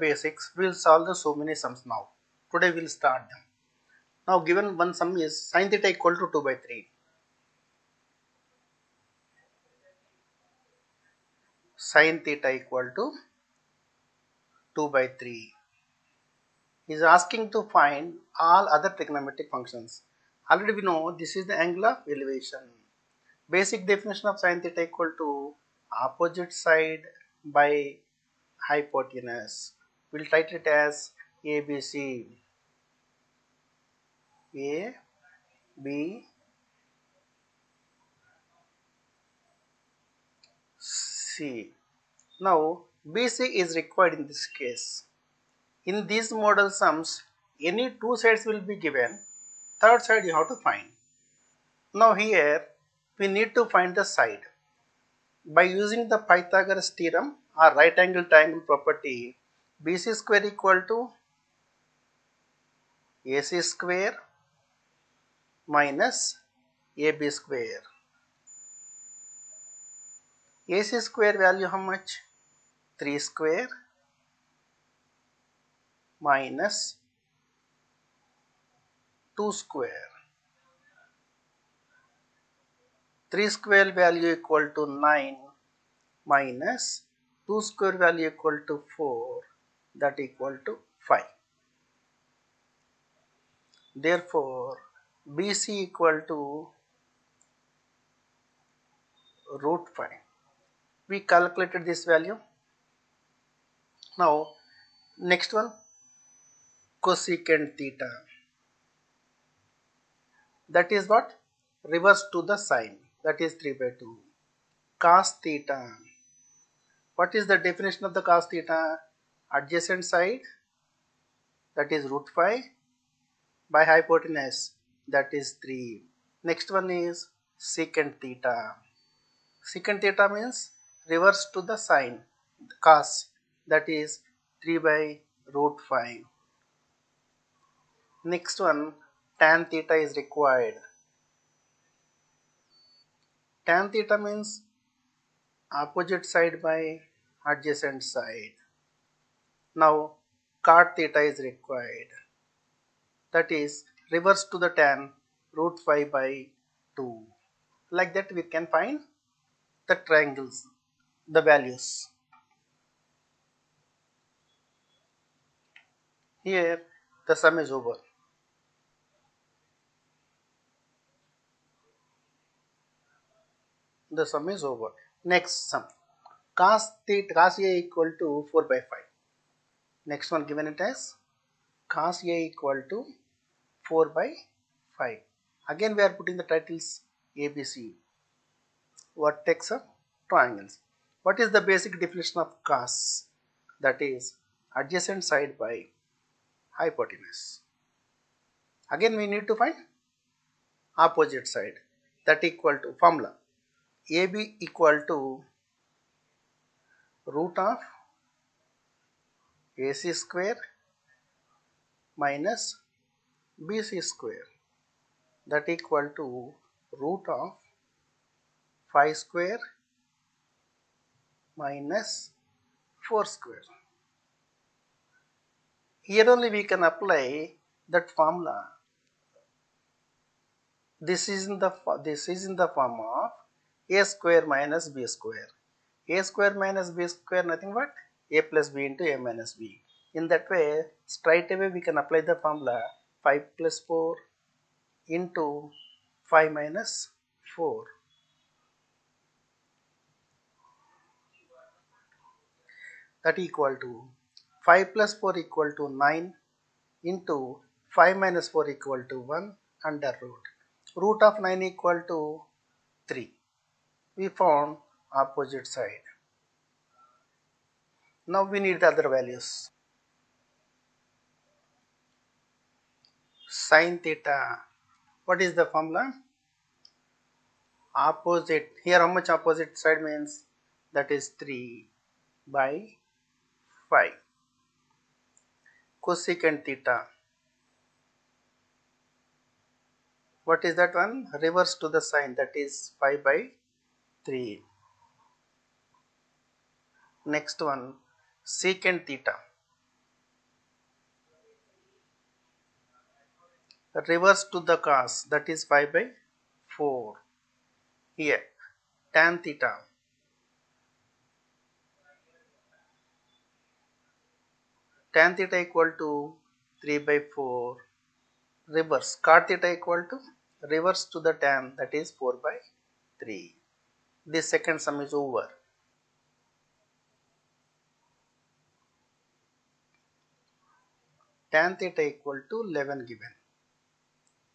basics, we will solve the so many sums now. Today we will start them. Now given one sum is sin theta equal to 2 by 3. Sin theta equal to 2 by 3. He is asking to find all other trigonometric functions. Already we know this is the angle of elevation. Basic definition of sin theta equal to opposite side by hypotenuse. We'll write it as ABC. A, B, C. Now BC is required in this case. In these model sums, any two sides will be given. Third side you have to find. Now here we need to find the side. By using the Pythagoras theorem or right angle triangle property, BC square equal to AC square minus AB square. AC square value how much? 3 square minus 2 square. 3 square value equal to 9 minus 2 square value equal to 4 that equal to 5. Therefore, BC equal to root 5. We calculated this value. Now, next one cosecant theta. That is what? Reverse to the sine. That is 3 by 2. Cos theta. What is the definition of the cos theta? Adjacent side. That is root 5 by hypotenuse that is 3 next one is secant theta. Secant theta means reverse to the sine cos that is 3 by root 5 next one tan theta is required. Tan theta means opposite side by adjacent side now cot theta is required. That is reverse to the tan root 5 by 2 like that we can find the triangles the values. Here the sum is over. The sum is over. Next sum. Cos theta cos a equal to 4 by 5 next one given it as cos a equal to 4 by 5. Again we are putting the titles ABC. Vertex of triangles. What is the basic definition of cos? That is adjacent side by hypotenuse. Again we need to find opposite side that equal to formula AB equal to root of AC square minus BC square that equal to root of 5 square minus 4 square. Here only we can apply that formula. This is in the this is in the form of a square minus b square. a square minus b square nothing but a plus b into a minus b. In that way, straight away we can apply the formula 5 plus 4 into 5 minus 4 that equal to 5 plus 4 equal to 9 into 5 minus 4 equal to 1 under root. Root of 9 equal to 3. We found opposite side. Now we need the other values. Sin theta. What is the formula? Opposite. Here how much opposite side means? That is 3 by 5. Cosecant theta. what is that one reverse to the sine that is 5 by 3 next one secant theta. Reverse to the cos that is 5 by 4 here tan theta. Tan theta equal to 3 by 4 reverse cot theta equal to reverse to the tan that is 4 by 3 this second sum is over tan theta equal to 11 given.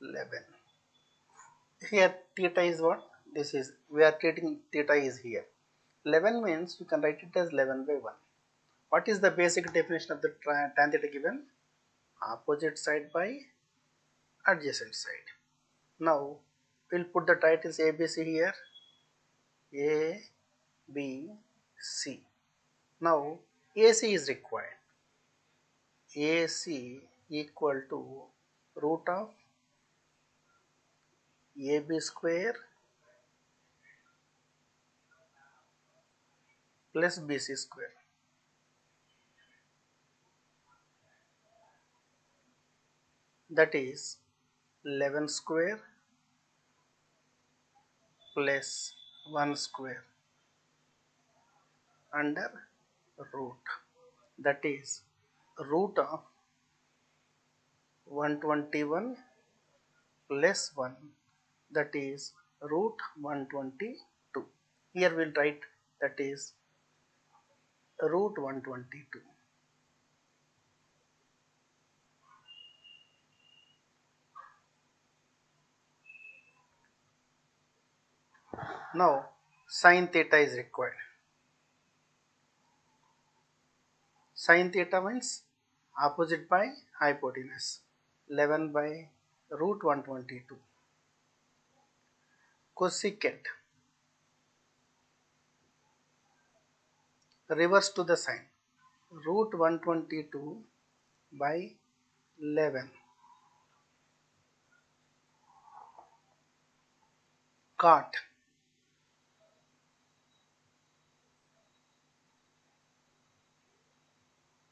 11 here theta is what? This is we are treating theta is here. 11 means you can write it as 11 by 1 what is the basic definition of the tan theta given? Opposite side by adjacent side. Now we'll put the titles abc here. A b c. Now ac is required ac equal to root of ab square plus bc square. That is 11 square plus 1 square under root. That is root of 121 plus 1 that is root 122 here we'll write that is root 122 now sine theta is required sine theta means opposite by hypotenuse 11 by root 122 cosecant. Reverse to the sine. Root 122 by 11 cot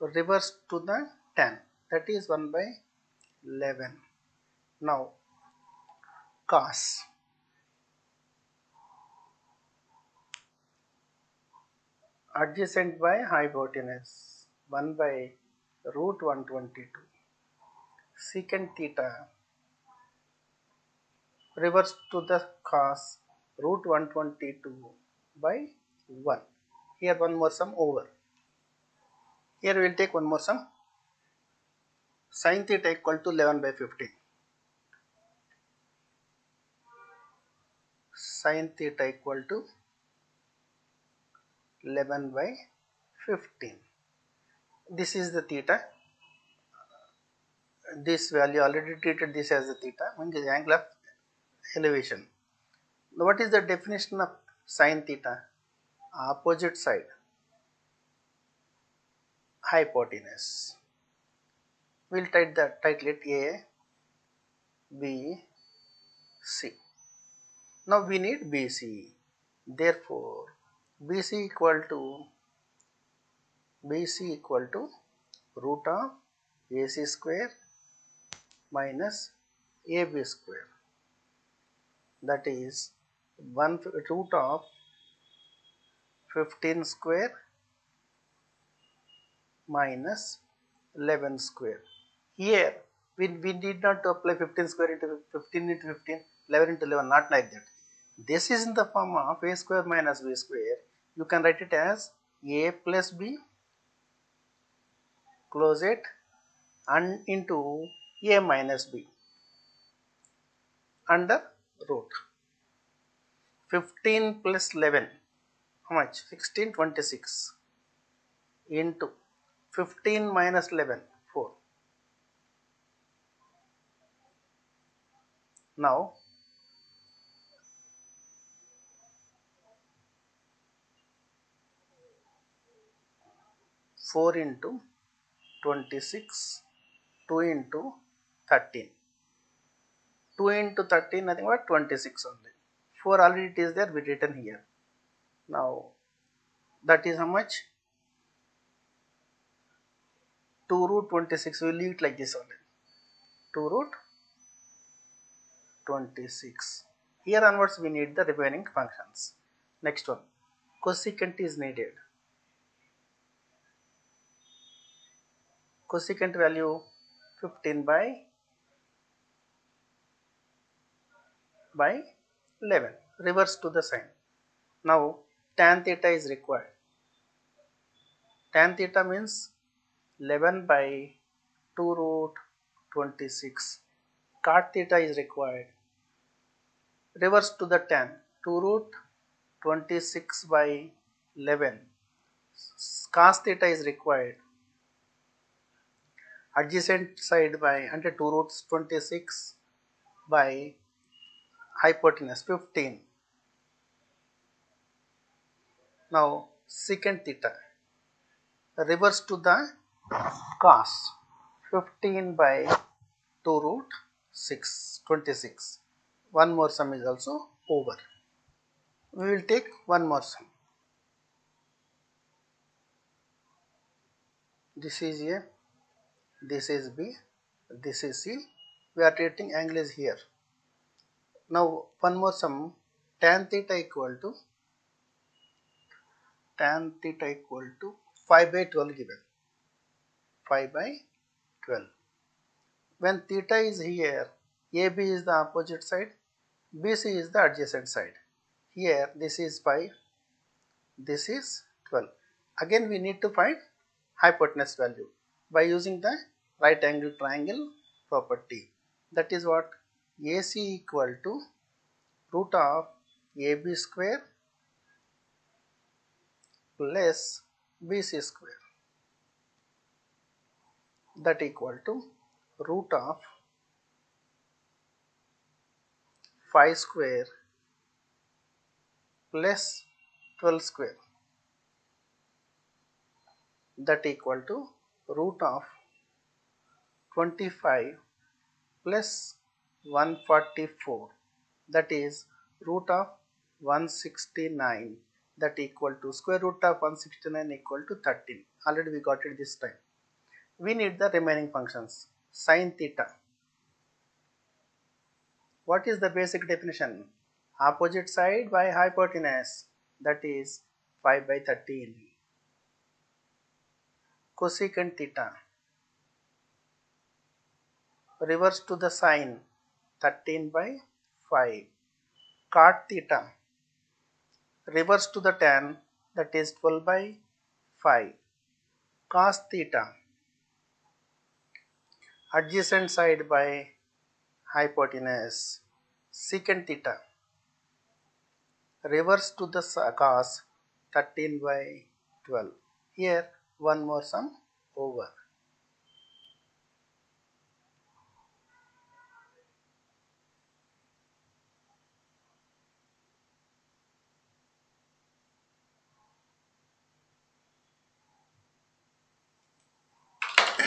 reverse to the tan that is 1 by 11 now cos. Adjacent by hypotenuse. 1 by root 122 secant theta. Reverse to the cos root 122 by 1 here one more sum over here we will take one more sum. Sin theta equal to 11 by 15 sin theta equal to 11 by 15 this is the theta. This value already treated this as the theta means the angle of elevation. What is the definition of sin theta? Opposite side hypotenuse. We'll type the title it a b c. Now we need bc therefore bc equal to bc equal to root of ac square minus ab square. That is 1 root of 15 square minus 11 square. Here we, we did not apply 15 square into 15 into 15 11 into 11 not like that. This is in the form of a square minus b square. You can write it as a plus b close it and into a minus b under root. 15 plus 11 how much? 16 26 into 15 minus 11 4 now four into twenty six two into thirteen. 2 into 13 nothing but 26 only. 4 already it is there we written here. Now that is how much 2 root 26 we will leave it like this only. 2 root 26 here onwards we need the remaining functions. Next one. Cosecant is needed. Cosecant value 15 by by 11 reverse to the sine now tan theta is required. Tan theta means 11 by 2 root 26 cot theta is required. Reverse to the tan. 2 root 26 by 11 cos theta is required. Adjacent side by under 2 roots 26 by hypotenuse 15 now secant theta. Reverse to the cos 15 by 2 root 6 26 one more sum is also over. We will take one more sum. This is a this is b this is c. We are treating angle is here. Now one more sum tan theta equal to tan theta equal to 5 by 12 given 5 by 12 when theta is here AB is the opposite side BC is the adjacent side. Here this is 5 this is 12 again we need to find hypotenuse value by using the right angle triangle property. That is what AC equal to root of AB square plus BC square that equal to root of 5 square plus 12 square. That equal to root of 25 plus 144 that is root of 169 that equal to square root of 169 equal to 13 already we got it this time we need the remaining functions. Sine theta. What is the basic definition? Opposite side by hypotenuse. That is 5 by 13 cosecant theta. Reverse to the sine. 13 by 5 cot theta. Reverse to the tan. That is 12 by 5 cos theta adjacent side by hypotenuse secant theta reverse to the cos 13 by 12 here one more sum over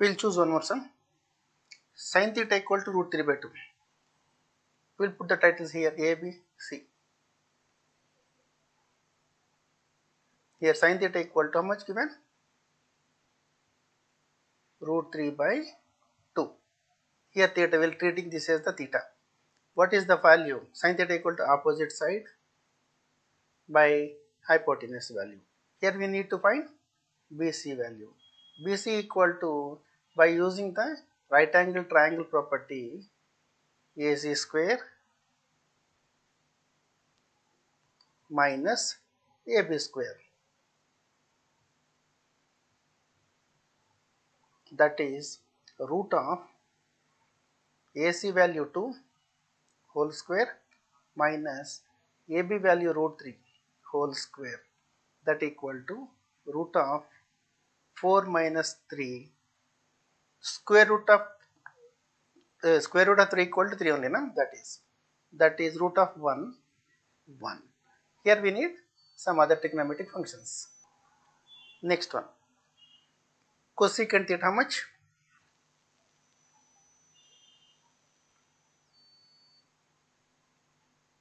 we'll choose one more sum sin theta equal to root 3 by 2 we'll put the titles here a b c. Here sin theta equal to how much given? Root 3 by 2 here theta we will treating this as the theta. What is the value? Sin theta equal to opposite side by hypotenuse value. Here we need to find BC value. BC equal to by using the right angle triangle property AC square minus AB square. That is root of AC value 2 whole square minus AB value root 3 whole square that equal to root of 4 minus 3 square root of uh, square root of 3 equal to 3 only na? That is. That is root of 1 1 here we need some other trigonometric functions. Next one. Cosecant theta how much?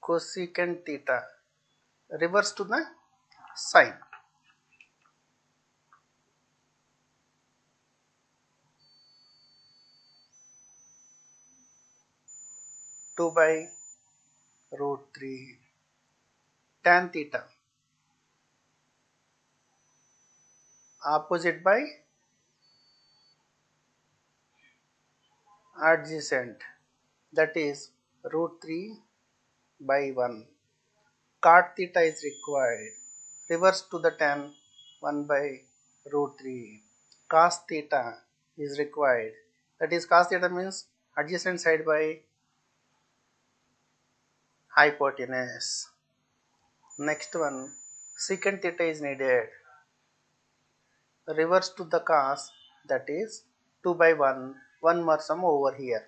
Cosecant theta. Reverse to the sine two by root three tan theta. Opposite by adjacent that is root 3 by 1 cot theta is required. Reverse to the tan 1 by root 3 cos theta is required. That is cos theta means adjacent side by hypotenuse next one secant theta is needed. Reverse to the cos that is 2 by 1 1 more sum over here.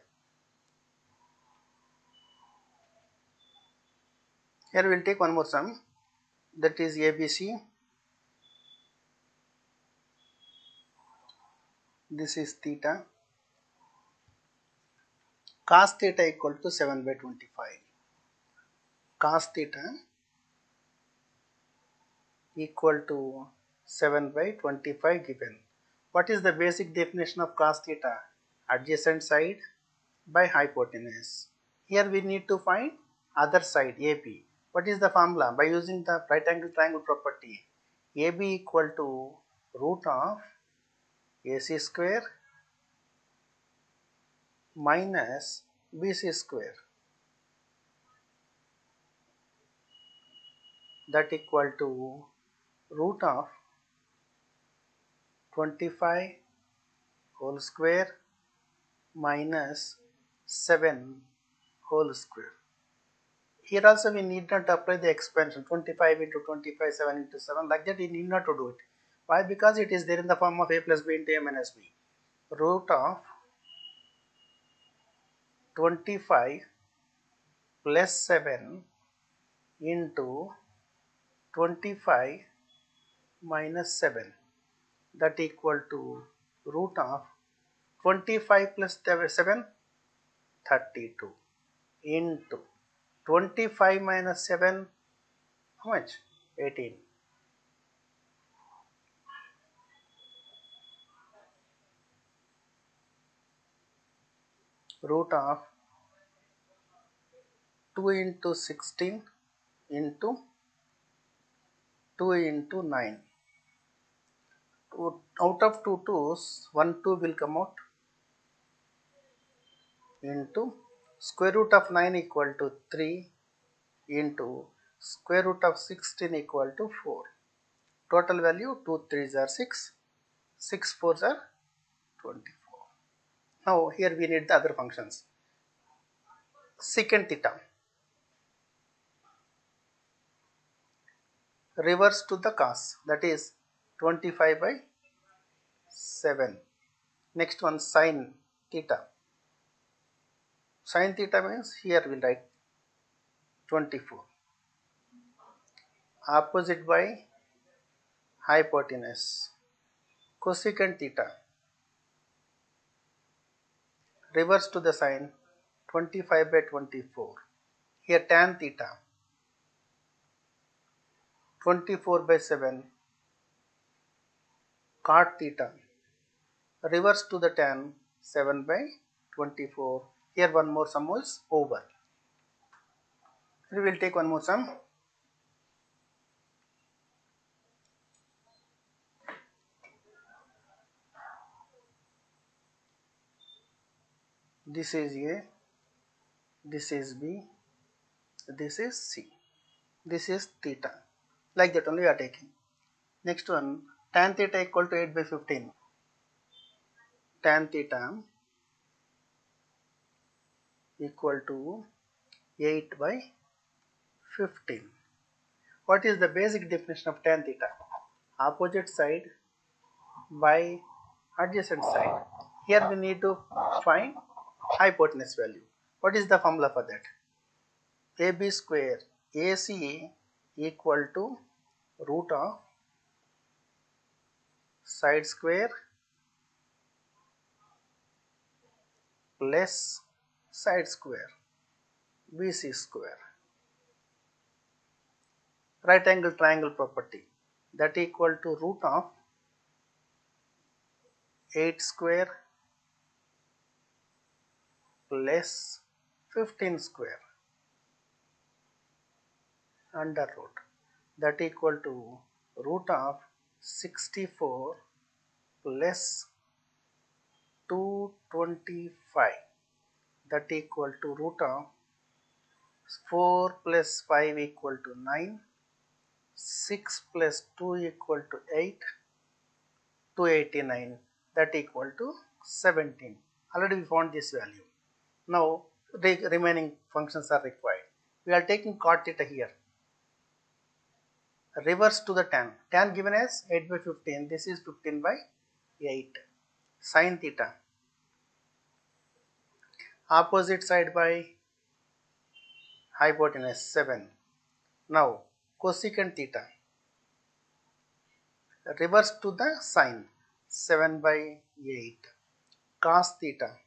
Here we'll take one more sum that is abc this is theta. Cos theta equal to 7 by 25 cos theta equal to 7 by 25 given. What is the basic definition of cos theta? Adjacent side by hypotenuse. Here we need to find other side AB. What is the formula? By using the right angle triangle property. AB equal to root of AC square minus BC square. That equal to root of 25 whole square minus 7 whole square. Here also we need not apply the expansion 25 into 25 7 into 7 like that we need not to do it. Why? Because it is there in the form of a plus b into a minus b. Root of 25 plus 7 into 25 minus 7 that equal to root of 25 plus 7 32 into 25 minus 7 how much? 18 root of 2 into 16 into 2 into 9. Out of 2 2's, 1 2 will come out into square root of 9 equal to 3 into square root of 16 equal to 4. Total value 2 3s are 6, 6 4s are 24. Now here we need the other functions. Secant theta. Reverse to the cos. That is 25 by 7 next one sine theta. Sine theta means here we'll write 24 opposite by hypotenuse. Cosecant theta. Reverse to the sine 25 by 24 here tan theta 24 by 7 cot theta reverse to the tan 7 by 24 here one more sum was over. We will take one more sum. This is A, this is B, this is C, this is theta. Like that only we are taking. Next one, tan theta equal to 8 by 15. Tan theta equal to 8 by 15. What is the basic definition of tan theta? Opposite side by adjacent side. Here we need to find hypotenuse value. What is the formula for that? AB square AC equal to root of side square plus side square BC square. Right angle triangle property that equal to root of 8 square plus 15 square under root. That equal to root of 64 plus 225 that equal to root of 4 plus 5 equal to 9 6 plus 2 equal to 8 289 that equal to 17 already we found this value. Now the remaining functions are required. We are taking cot theta here reverse to the tan. Tan given as 8 by 15 this is 15 by 8 sin theta. Opposite side by hypotenuse 7 now cosecant theta. Reverse to the sine. 7 by 8 cos theta.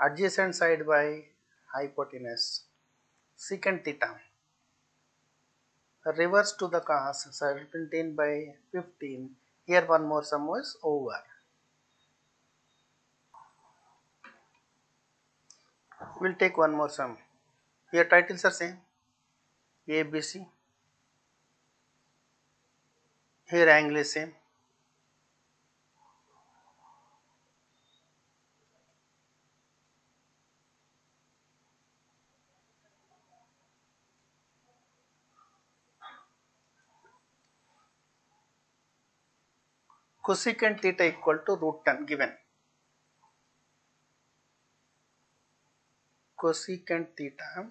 Adjacent side by hypotenuse secant theta reverse to the cos 17 by 15 here one more sum was over. We'll take one more sum. Here titles are same? Abc here angle is same cosecant theta equal to root 10 given. Cosecant theta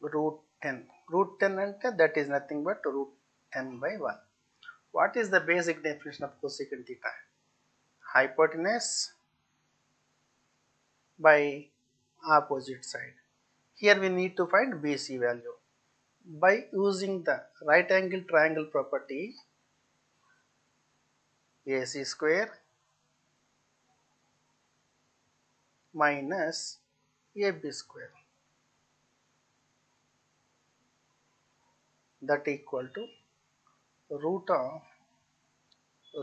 root 10. Root 10 ante that is nothing but root 10 by 1. What is the basic definition of cosecant theta? Hypotenuse by opposite side. Here we need to find BC value by using the right angle triangle property AC square minus AB square. That equal to root of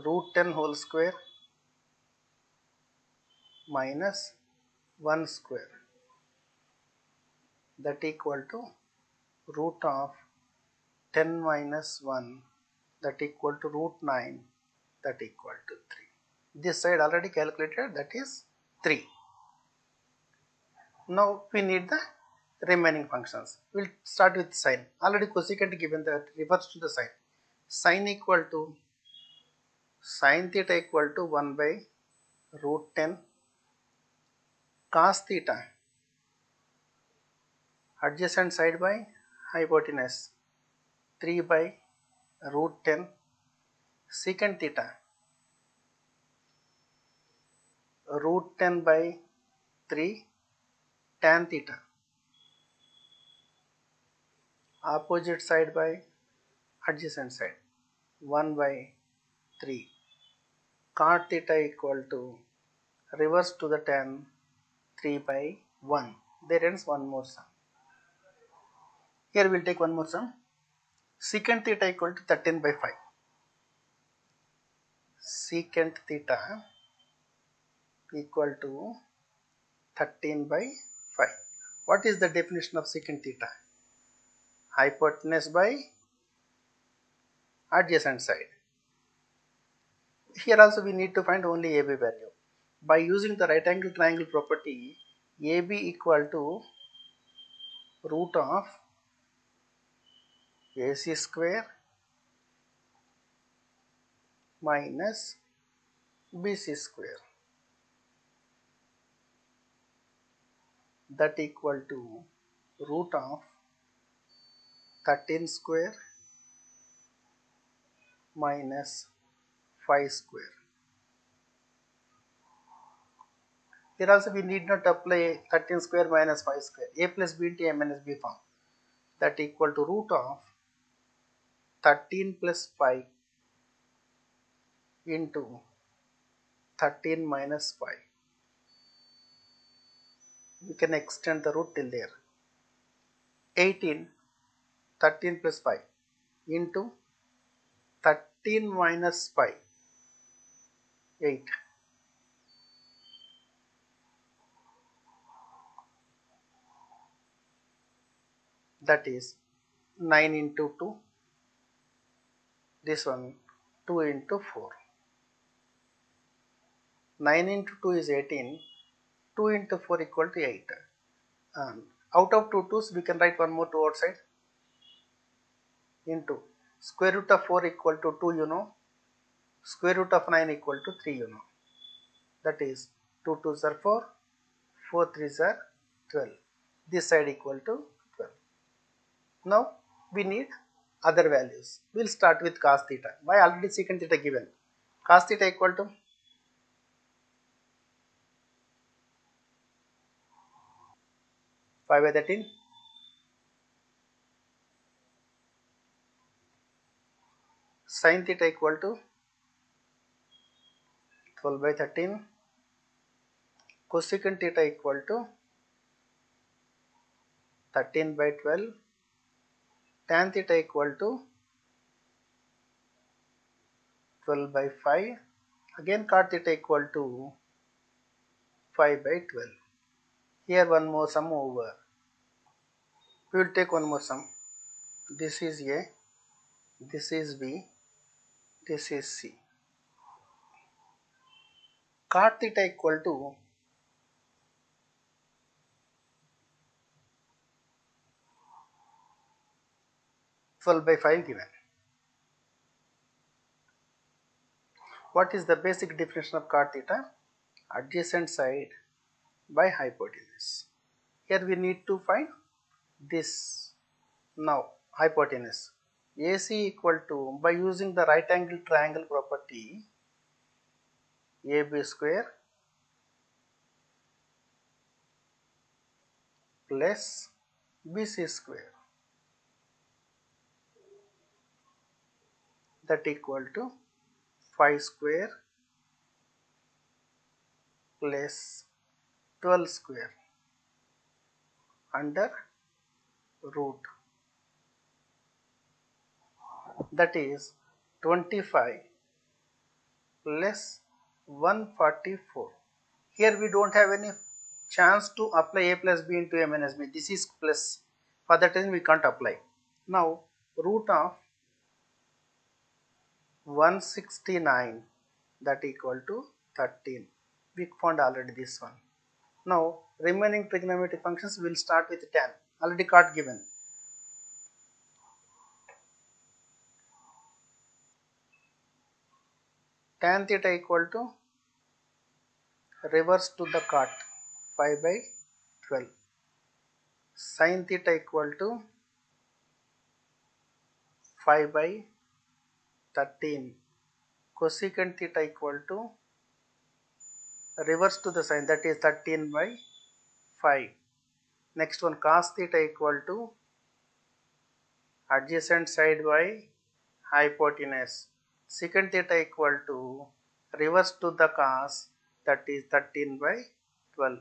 root 10 whole square minus 1 square. That equal to root of 10 minus 1 that equal to root 9 that equal to 3. This side already calculated that is 3. Now we need the remaining functions. We will start with sine. Already cosecant given that reverse to the sine. Sine equal to sine theta equal to 1 by root 10 cos theta adjacent side by hypotenuse 3 by root 10 secant theta. Root 10 by 3 tan theta. Opposite side by adjacent side 1 by 3 cot theta equal to reverse to the tan 3 by 1 there ends one more sum here we will take one more sum. Secant theta equal to 13 by 5. Secant theta equal to 13 by 5. What is the definition of secant theta? Hypotenuse by adjacent side. here also we need to find only AB value. By using the right angle triangle property, AB equal to root of AC square minus BC square that equal to root of 13 square minus 5 square. Here also we need not apply 13 square minus 5 square. a plus b into a minus b form that equal to root of 13 plus 5 into 13 minus 5. We can extend the root till there. 18 13 plus 5 into 13 minus 5 8 that is 9 into 2 this one 2 into 4 9 into 2 is 18 2 into 4 equal to 8 and out of two twos we can write one more 2 outside. Into square root of 4 equal to 2 you know. Square root of 9 equal to 3 you know. That is 2 2s are 4 4 3s are 12 this side equal to 12 now we need other values. We'll start with cos theta. Why already secant theta given? Cos theta equal to? Five by thirteen. Sin theta equal to? 12 by 13 cosecant theta equal to? 13 by 12 tan theta equal to 12 by 5 again cot theta equal to 5 by 12 here one more sum over. We will take one more sum. This is a this is b this is c. Cot theta equal to twelve by five given. What is the basic definition of cot theta? Adjacent side by hypotenuse. Here we need to find this now hypotenuse. AC equal to by using the right angle triangle property AB square plus BC square that equal to 5 square plus 12 square under root. That is 25 plus 144 here we don't have any chance to apply a plus b into a minus b. This is plus. For that reason we can't apply. Now root of 169 that equal to 13 we found already this one. Now remaining trigonometric functions will start with tan already cot given. Tan theta equal to reverse to the cot 5 by 12 sin theta equal to 5 by 13 cosecant theta equal to reverse to the sine that is 13 by 5 next one cos theta equal to adjacent side by hypotenuse. Secant theta equal to reverse to the cos that is 13 by 12